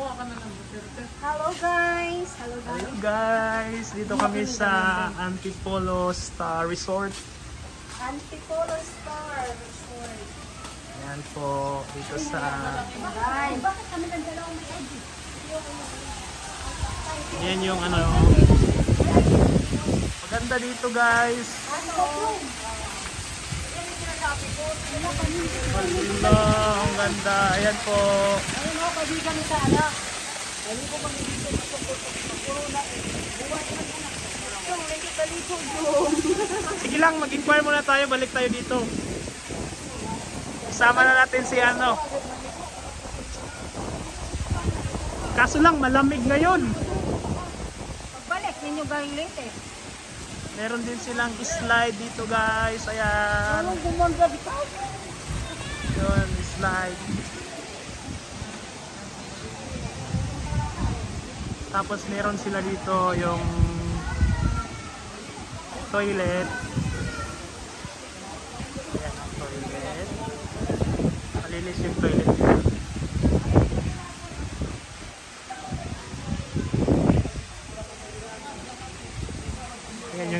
Hello guys! Hello guys! Hello guys, dito kami sa Antipolo Star Resort. Antipolo Star Resort. Ayan po, dito sa... Bakit kami ng dalawang may edit? Yan yung ano... Maganda dito guys. Ano? Maganda, ang ganda. Ayan po. Ayun o, pwede kami sa anak. Ayun kami dito sa puro na buwan na anak. Yung medyo balisog yung. Sige lang, mag-inquire muna tayo. Balik tayo dito. Isama na natin si ano. Kaso lang, malamig ngayon. Pagbalik, ninyo galing late eh. Meron din silang slide dito guys. Ayan. Dito? Yun, slide. Tapos meron sila dito yung toilet. Ayan ang toilet. Malinis yung toilet nila. Ayan yung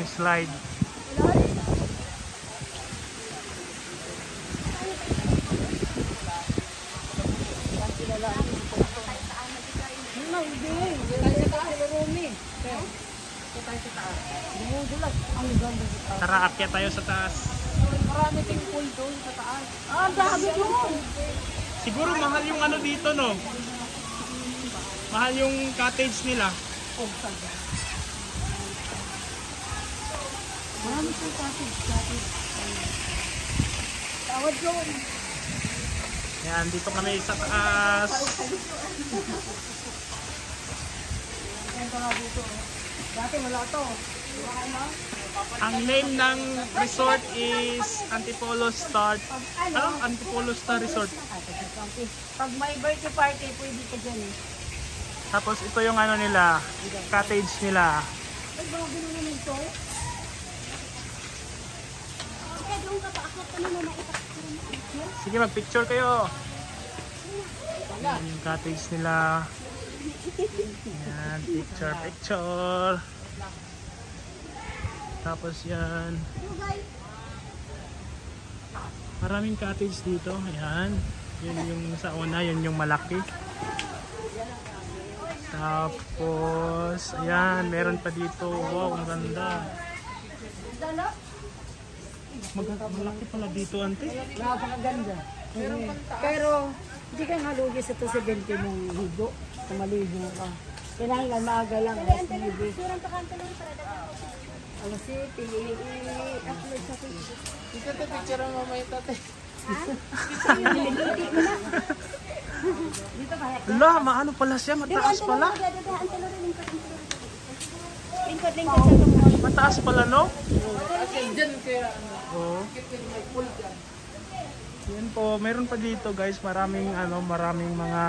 slide. Ano, hindi. Tayo sa taas, Rumi. Tayo sa taas. Dumudulas. Ang ganda sa taas. Tara, akyat tayo sa taas. Marami ting pool doon sa taas. Ah, dami doon. Siguro mahal yung ano dito, no? Mahal yung cottage nila. Marami sa cottage. Cottage. Tawad doon. Yan, dito kami sa taas. Yan pa nga dito. Dati wala to. Ang name ng resort is Antipolo Star. Ano? Antipolo Star Resort. Pag may birthday party, pwede ka dyan eh. Tapos ito yung ano nila, cottage nila. Ay, bago na naman to. Kaya doon ka pa ako, ano na nakita Sige, mag-picture kayo. Yan yung cottage nila. Yan, picture, picture. Tapos yan. Maraming cottage dito. Ayan. Yun yung sa una, yun yung malaki. Tapos, ayan, meron pa dito. Wow, ang ganda. Dala? Malaki pala dito, ante. Napakaganda. Pero, hindi ka nalugi sa 270 mong higo. Kung maligo ka. Kailangan maaga lang. Alas 9. Alas 7. I-upload sa Facebook. Dito to picture ang mamay tatay. Dito kaya. Ala, maano pala siya? Mataas pala. Lingkod, lingkod tumuhan. Mataas pala, no? Kasi dyan kaya ano, Oo. may pool dyan. Yan po, meron pa dito guys, maraming ano, maraming mga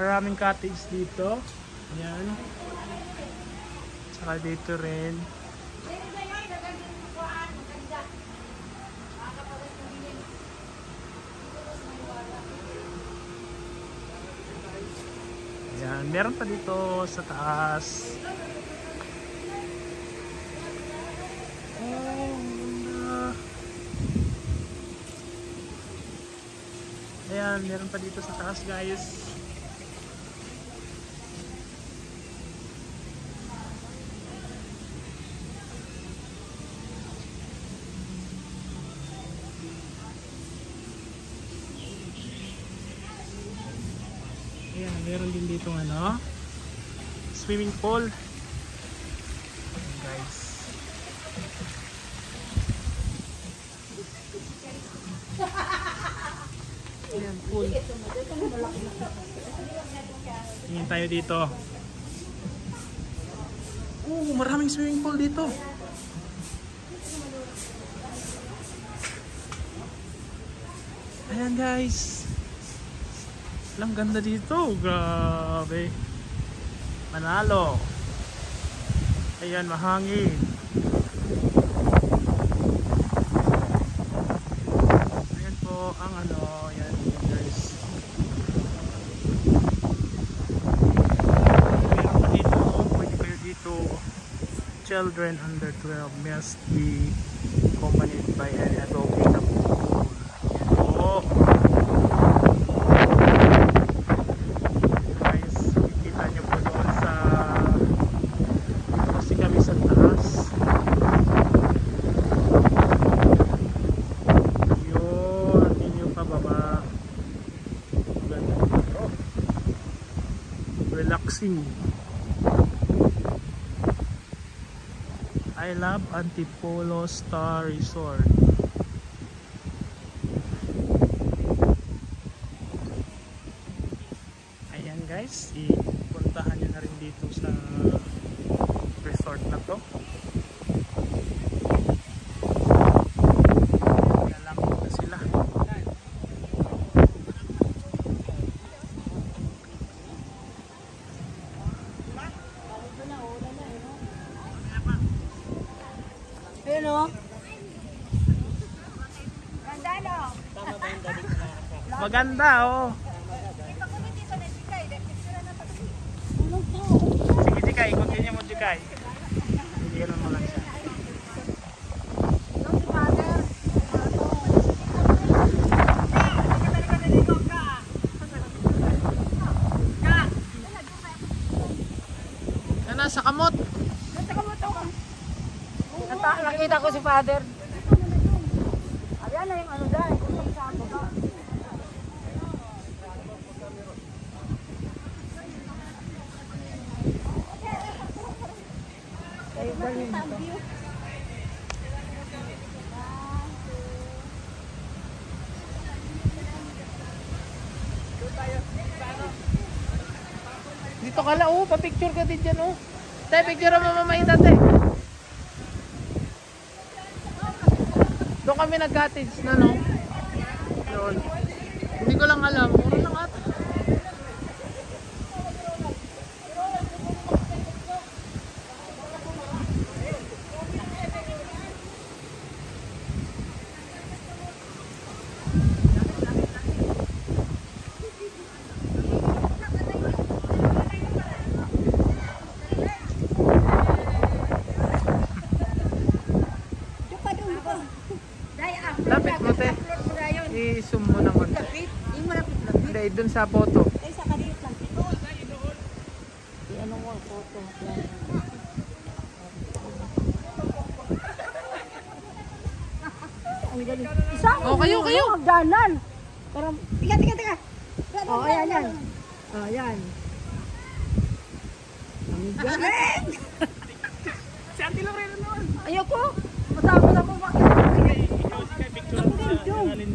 maraming cottage dito. Yan. Saka dito rin. Yan, meron pa dito sa taas. Ayan, meron pa dito sa taas guys. Ayan, meron din dito ano, swimming pool. Ayan, guys. Pool. Tingin tayo dito. Oh, maraming swimming pool dito. Ayan guys. Lang ganda dito. Grabe. Manalo. Ayan, mahangin. Ayan po ang ano. Ayan guys. Children under 12 must be accompanied by an adult in the. Oh. Guys, kita nyo sa dito kasi kami sa taas. Yun, dito. Relaxing. I love Antipolo Star Resort. Ayan guys, ipuntahan nyo na rin dito sa resort na to. Lalangin na sila. Ayun o. Maganda oh. Sige Jikay, continue mo Jikay. Hindi mo lang siya. Yan nasa kamot. Nata- nakita ko si father. Ayan na yung ano dahil. Kung saan ko ka. Kayo ba yun ito? Dito ka lang, oh, pa-picture ka din dyan, oh. Tay, picture mo mamay tate. Doon kami nag-cottage na, no? Doon. Hindi ko lang alam, mura lang ata. Lapit mo, te. I-zoom mo naman. Hindi, dun sa photo. Ano mo ang photo? Ang galing. Isa Oh, kayo, kayo. Magdanan. Parang, tiga, tiga, tiga. Oh, ayan, ayan. Oh, ayan. Ang galing. Si Auntie Lorena naman. Ayoko. Matapos ako. Jikay, picture Ang galing.